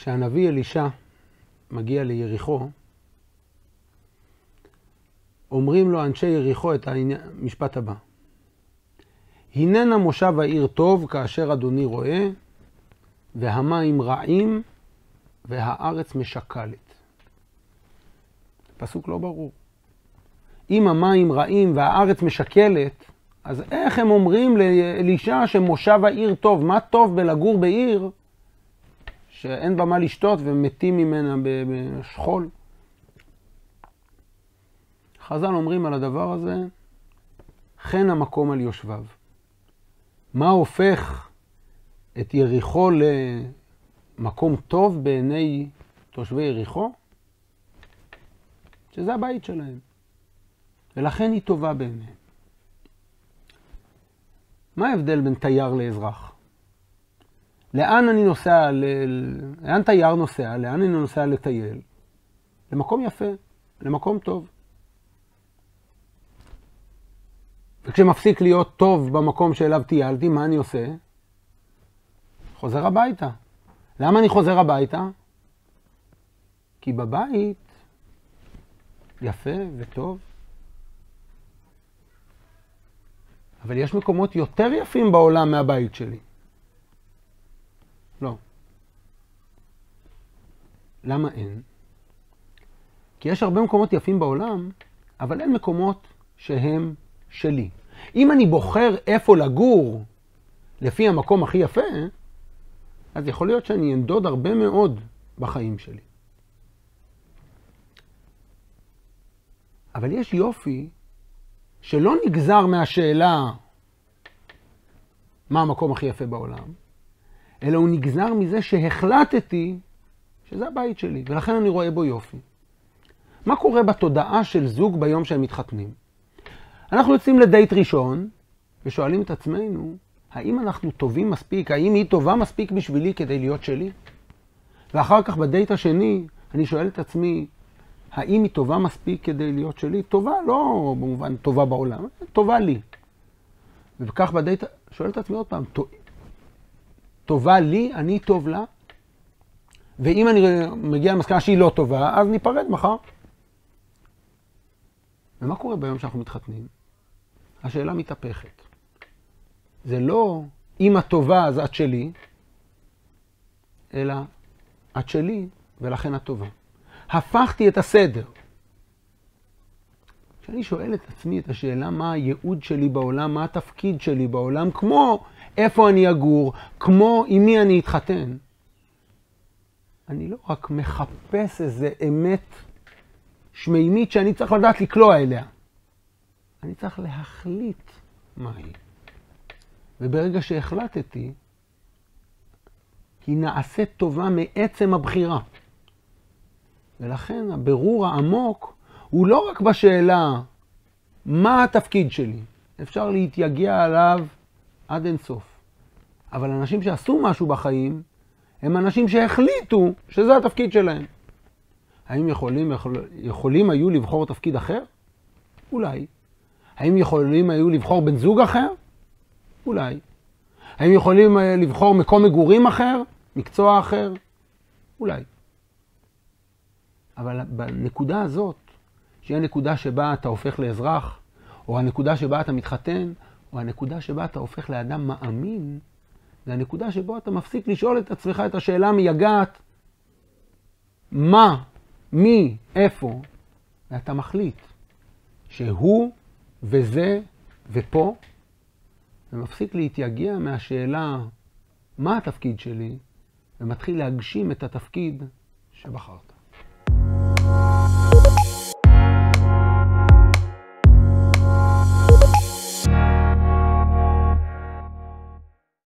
כשהנביא אלישע מגיע ליריחו, אומרים לו אנשי יריחו את המשפט הבא: הננה מושב העיר טוב כאשר אדוני רואה, והמים רעים והארץ משקלת. פסוק לא ברור. אם המים רעים והארץ משקלת, אז איך הם אומרים לאלישע שמושב העיר טוב? מה טוב בלגור בעיר שאין בה מה לשתות ומתים ממנה בשכול? חז"ל אומרים על הדבר הזה, חן המקום על יושביו. מה הופך את יריחו למקום טוב בעיני תושבי יריחו? שזה הבית שלהם. ולכן היא טובה בעיניהם. מה ההבדל בין תייר לאזרח? לאן אני נוסע, ל... לאן תייר נוסע? לאן אני נוסע לטייל? למקום יפה, למקום טוב. וכשמפסיק להיות טוב במקום שאליו טיילתי, מה אני עושה? חוזר הביתה. למה אני חוזר הביתה? כי בבית יפה וטוב. אבל יש מקומות יותר יפים בעולם מהבית שלי. לא. למה אין? כי יש הרבה מקומות יפים בעולם, אבל אין מקומות שהם שלי. אם אני בוחר איפה לגור לפי המקום הכי יפה, אז יכול להיות שאני אנדוד הרבה מאוד בחיים שלי. אבל יש יופי שלא נגזר מהשאלה מה המקום הכי יפה בעולם, אלא הוא נגזר מזה שהחלטתי שזה הבית שלי, ולכן אני רואה בו יופי. מה קורה בתודעה של זוג ביום שהם מתחתנים? אנחנו יוצאים לדייט ראשון, ושואלים את עצמנו, האם אנחנו טובים מספיק? האם היא טובה מספיק בשבילי כדי להיות שלי? ואחר כך בדייט השני, אני שואל את עצמי, האם היא טובה מספיק כדי להיות שלי? טובה, לא במובן טובה בעולם, טובה לי. וכך בדייט, שואל את עצמי עוד פעם, טובה לי, אני טוב לה? ואם אני מגיע למסקנה שהיא לא טובה, אז ניפרד מחר. ומה קורה ביום שאנחנו מתחתנים? השאלה מתהפכת. זה לא אם את טובה אז את שלי, אלא את שלי ולכן את טובה. הפכתי את הסדר. כשאני שואל את עצמי את השאלה מה הייעוד שלי בעולם, מה התפקיד שלי בעולם, כמו איפה אני אגור, כמו עם מי אני אתחתן, אני לא רק מחפש איזה אמת שמימית שאני צריך לדעת לקלוע אליה. אני צריך להחליט מהי. וברגע שהחלטתי, היא נעשית טובה מעצם הבחירה. ולכן הבירור העמוק הוא לא רק בשאלה מה התפקיד שלי, אפשר להתייגע עליו עד אינסוף. אבל אנשים שעשו משהו בחיים, הם אנשים שהחליטו שזה התפקיד שלהם. האם יכולים, יכול, יכולים היו לבחור תפקיד אחר? אולי. האם יכולים היו לבחור בן זוג אחר? אולי. האם יכולים אה, לבחור מקום מגורים אחר? מקצוע אחר? אולי. אבל בנקודה הזאת, שהיא הנקודה שבה אתה הופך לאזרח, או הנקודה שבה אתה מתחתן, או הנקודה שבה אתה הופך לאדם מאמין, זה הנקודה שבו אתה מפסיק לשאול את עצמך את השאלה המייגעת, מה, מי, איפה, ואתה מחליט שהוא וזה ופה, ומפסיק להתייגע מהשאלה מה התפקיד שלי, ומתחיל להגשים את התפקיד שבחרת.